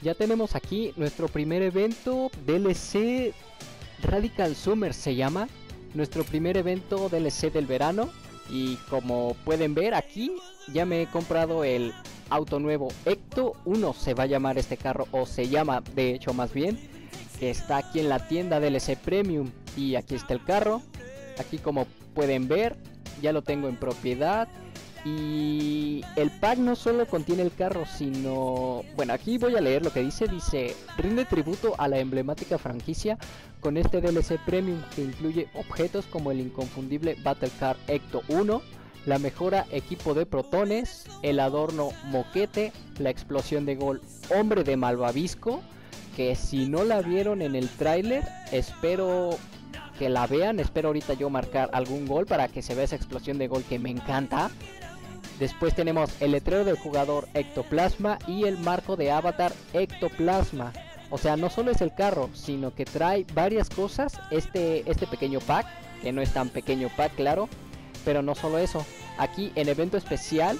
Ya tenemos aquí nuestro primer evento DLC Radical Summer se llama. Nuestro primer evento DLC del verano. Y como pueden ver aquí ya me he comprado el auto nuevo Ecto 1 se va a llamar este carro o se llama de hecho más bien. Que está aquí en la tienda DLC Premium. Y aquí está el carro. Aquí como pueden ver ya lo tengo en propiedad y el pack no solo contiene el carro, sino... Bueno, aquí voy a leer lo que dice. Dice, rinde tributo a la emblemática franquicia con este DLC Premium que incluye objetos como el inconfundible Battle Car Ecto 1, la mejora equipo de protones, el adorno moquete, la explosión de gol hombre de malvavisco, que si no la vieron en el tráiler, espero que la vean, espero ahorita yo marcar algún gol para que se vea esa explosión de gol que me encanta. Después tenemos el letrero del jugador Ectoplasma y el marco de avatar Ectoplasma. O sea, no solo es el carro, sino que trae varias cosas este, este pequeño pack, que no es tan pequeño pack, claro. Pero no solo eso, aquí en evento especial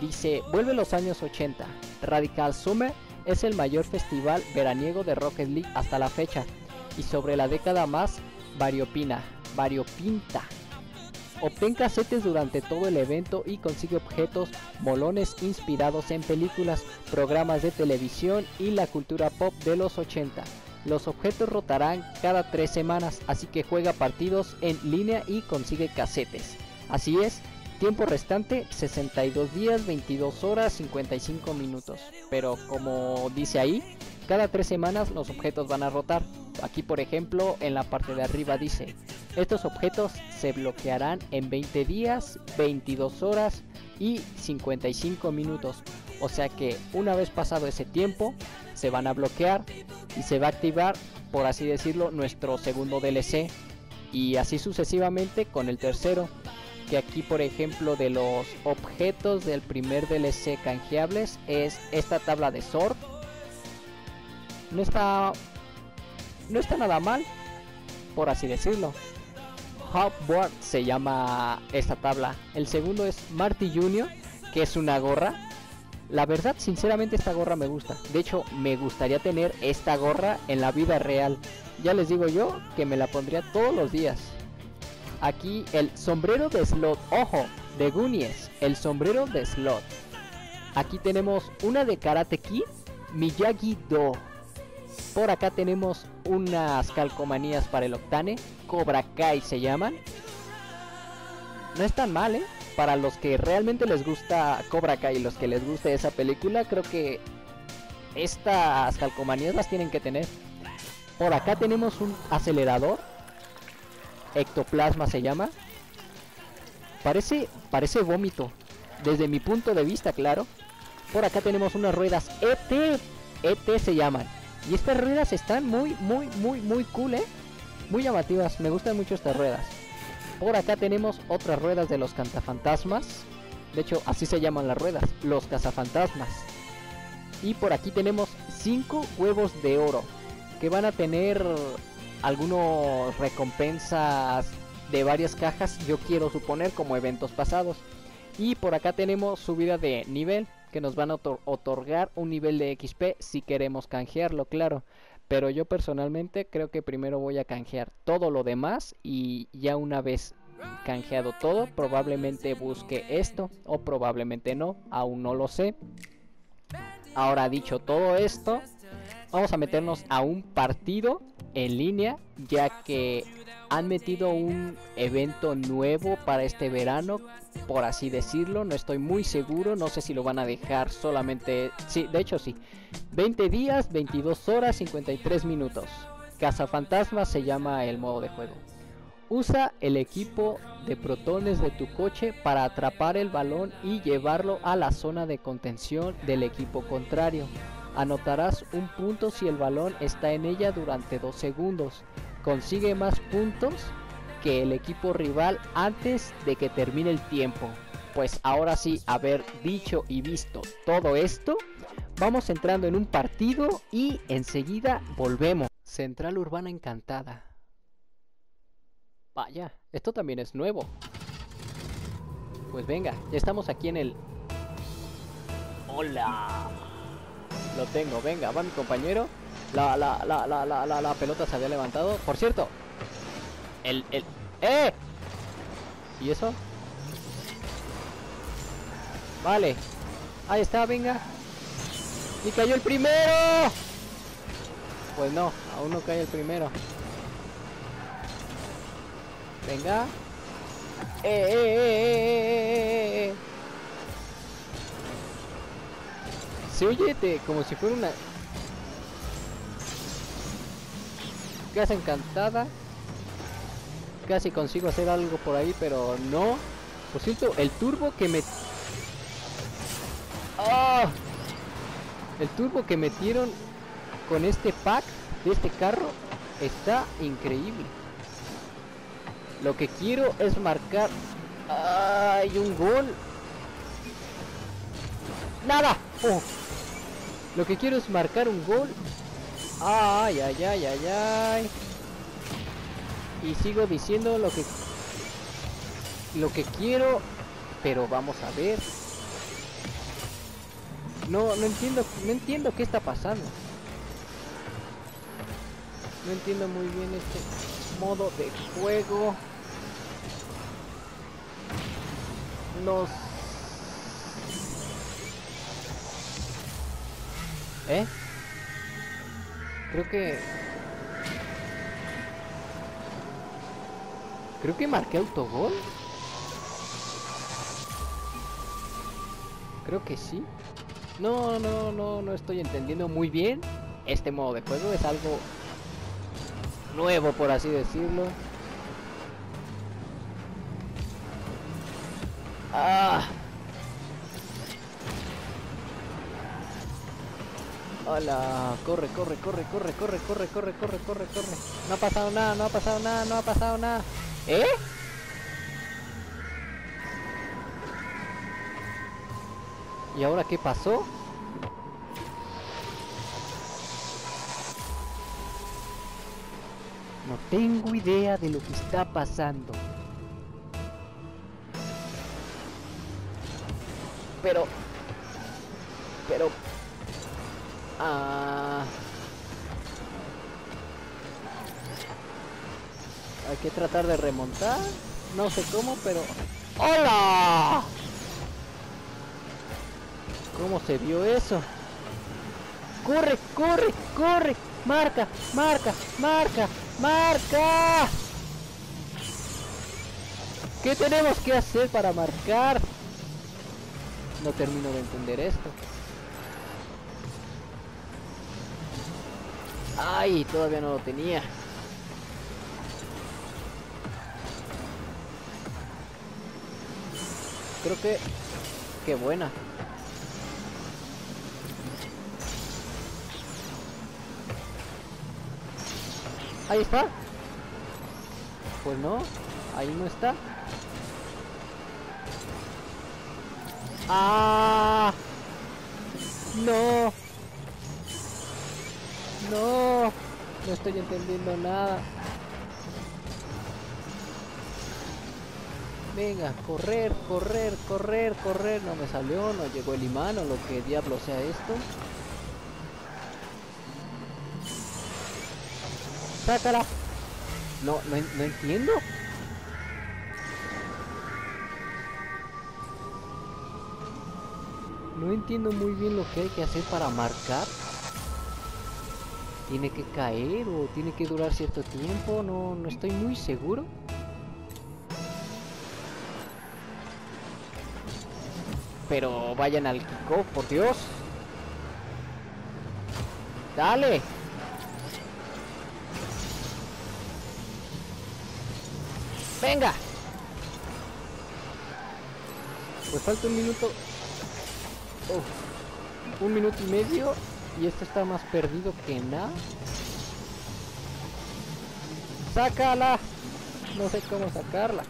dice, vuelve los años 80. Radical Summer es el mayor festival veraniego de Rocket League hasta la fecha. Y sobre la década más variopina, variopinta Obtén casetes durante todo el evento y consigue objetos molones inspirados en películas, programas de televisión y la cultura pop de los 80. Los objetos rotarán cada tres semanas, así que juega partidos en línea y consigue casetes. Así es, tiempo restante 62 días, 22 horas, 55 minutos. Pero como dice ahí, cada tres semanas los objetos van a rotar. Aquí por ejemplo en la parte de arriba dice, estos objetos se bloquearán en 20 días, 22 horas y 55 minutos. O sea que una vez pasado ese tiempo se van a bloquear y se va a activar, por así decirlo, nuestro segundo DLC. Y así sucesivamente con el tercero. Que aquí por ejemplo de los objetos del primer DLC canjeables es esta tabla de sort. No está no está nada mal, por así decirlo. Hopboard se llama esta tabla. El segundo es Marty Junior, que es una gorra. La verdad, sinceramente, esta gorra me gusta. De hecho, me gustaría tener esta gorra en la vida real. Ya les digo yo que me la pondría todos los días. Aquí el sombrero de slot. Ojo, de Goonies. El sombrero de slot. Aquí tenemos una de Karate Kid. Miyagi Do. Por acá tenemos unas calcomanías para el Octane. Cobra Kai se llaman. No es tan mal, ¿eh? Para los que realmente les gusta Cobra Kai y los que les guste esa película, creo que estas calcomanías las tienen que tener. Por acá tenemos un acelerador. Ectoplasma se llama. Parece, parece vómito. Desde mi punto de vista, claro. Por acá tenemos unas ruedas ET. ET se llaman. Y estas ruedas están muy, muy, muy, muy cool, ¿eh? Muy llamativas, me gustan mucho estas ruedas. Por acá tenemos otras ruedas de los cantafantasmas. De hecho, así se llaman las ruedas, los cazafantasmas. Y por aquí tenemos 5 huevos de oro. Que van a tener algunos recompensas de varias cajas, yo quiero suponer, como eventos pasados. Y por acá tenemos subida de nivel que nos van a otorgar un nivel de XP si queremos canjearlo, claro. Pero yo personalmente creo que primero voy a canjear todo lo demás y ya una vez canjeado todo, probablemente busque esto o probablemente no, aún no lo sé. Ahora dicho todo esto, vamos a meternos a un partido en línea, ya que han metido un evento nuevo para este verano, por así decirlo. No estoy muy seguro, no sé si lo van a dejar solamente. Sí, de hecho sí. 20 días, 22 horas, 53 minutos. Casa Fantasma se llama el modo de juego. Usa el equipo de protones de tu coche para atrapar el balón y llevarlo a la zona de contención del equipo contrario. Anotarás un punto si el balón está en ella durante 2 segundos consigue más puntos que el equipo rival antes de que termine el tiempo. Pues ahora sí, haber dicho y visto todo esto, vamos entrando en un partido y enseguida volvemos. Central Urbana Encantada. Vaya, esto también es nuevo. Pues venga, ya estamos aquí en el... Hola. Lo tengo, venga, va mi compañero. La, la, la, la, la, la, la pelota se había levantado. Por cierto, el, el... ¡Eh! ¿Y eso? Vale. Ahí está, venga. Y cayó el primero. Pues no, aún no cae el primero. Venga. Eh, eh, eh, eh, Se oye como si fuera una casa encantada. Casi consigo hacer algo por ahí, pero no. Por cierto, el turbo que me... ¡Ah! El turbo que metieron con este pack de este carro está increíble. Lo que quiero es marcar... ¡Ay, un gol! ¡Nada! Oh. Lo que quiero es marcar un gol. ¡Ay, ay, ay, ay, ay! Y sigo diciendo lo que... Lo que quiero... Pero vamos a ver. No, no entiendo, no entiendo qué está pasando. No entiendo muy bien este modo de juego. Nos... ¿Eh? Creo que... Creo que marqué autogol. Creo que sí. No, no, no, no estoy entendiendo muy bien. Este modo de juego es algo nuevo, por así decirlo. Ah. Hola, corre, corre, corre, corre, corre, corre, corre, corre, corre, corre. No ha pasado nada, no ha pasado nada, no ha pasado nada. ¿Eh? ¿Y ahora qué pasó? No tengo idea de lo que está pasando. Pero... Pero... Ah... Hay que tratar de remontar. No sé cómo, pero... ¡Hola! ¿Cómo se vio eso? ¡Corre, corre, corre! ¡Marca, marca, marca, marca! ¿Qué tenemos que hacer para marcar? No termino de entender esto. Ay, todavía no lo tenía. Creo que... Qué buena. Ahí está. Pues no, ahí no está. ¡Ah! No. No. No estoy entendiendo nada. Venga, correr, correr, correr, correr. No me salió, no llegó el imán o lo que diablo sea esto. sácala. No, no, no entiendo. No entiendo muy bien lo que hay que hacer para marcar. ¿Tiene que caer o tiene que durar cierto tiempo? No, no estoy muy seguro. Pero vayan al kickoff, por Dios. Dale. Venga. Pues falta un minuto. un minuto y medio. Y esto está más perdido que nada. ¡Sácala! No sé cómo sacarla.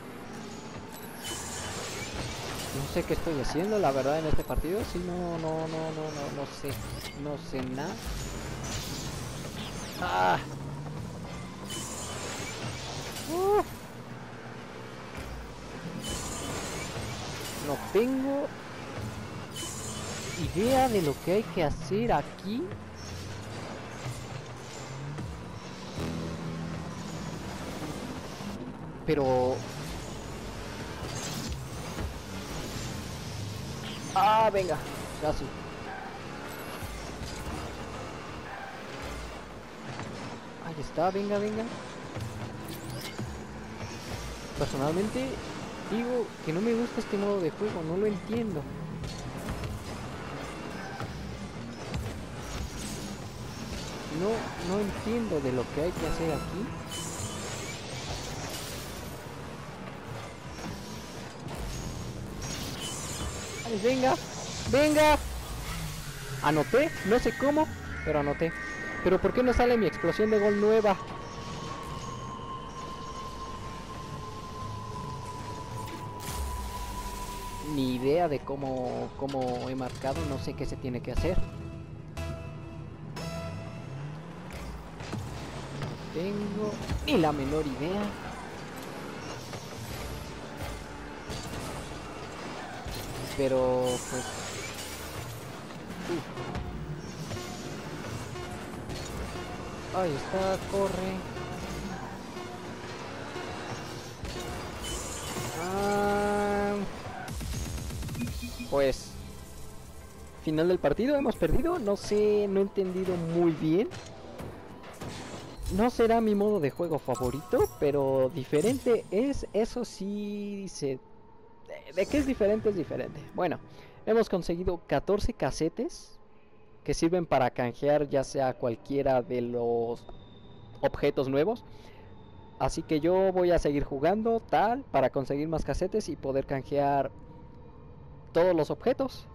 No sé qué estoy haciendo, la verdad, en este partido. Si no, no, no, no, no, no sé. No sé nada. ¡Ah! Uh. No tengo idea de lo que hay que hacer aquí. Pero... Ah, venga, casi. Ahí está, venga, venga. Personalmente digo que no me gusta este modo de juego, no lo entiendo. No, no entiendo de lo que hay que hacer aquí. Venga, venga. Anoté, no sé cómo, pero anoté. Pero ¿por qué no sale mi explosión de gol nueva? Ni idea de cómo, cómo he marcado, no sé qué se tiene que hacer. Tengo ni la menor idea. Pero pues... Ahí está, corre. Ah, pues... Final del partido, hemos perdido. No sé, no he entendido muy bien. No será mi modo de juego favorito, pero diferente es, eso sí se... De, qué es diferente es diferente. Bueno, hemos conseguido 14 casetes que sirven para canjear ya sea cualquiera de los objetos nuevos. Así que yo voy a seguir jugando tal para conseguir más casetes y poder canjear todos los objetos.